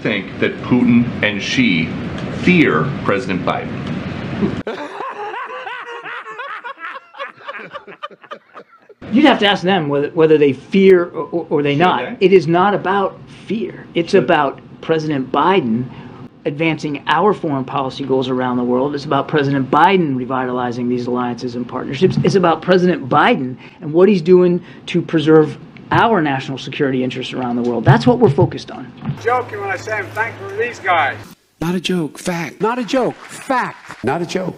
think that Putin and Xi fear President Biden? You'd have to ask them whether, whether they fear or, or they not. they? It is not about fear. It's about President Biden advancing our foreign policy goals around the world. It's about President Biden revitalizing these alliances and partnerships. It's about President Biden and what he's doing to preserve our national security interests around the world. That's what we're focused on. joking when I say I'm thankful for these guys. Not a joke. Fact. Not a joke. Fact. Not a joke.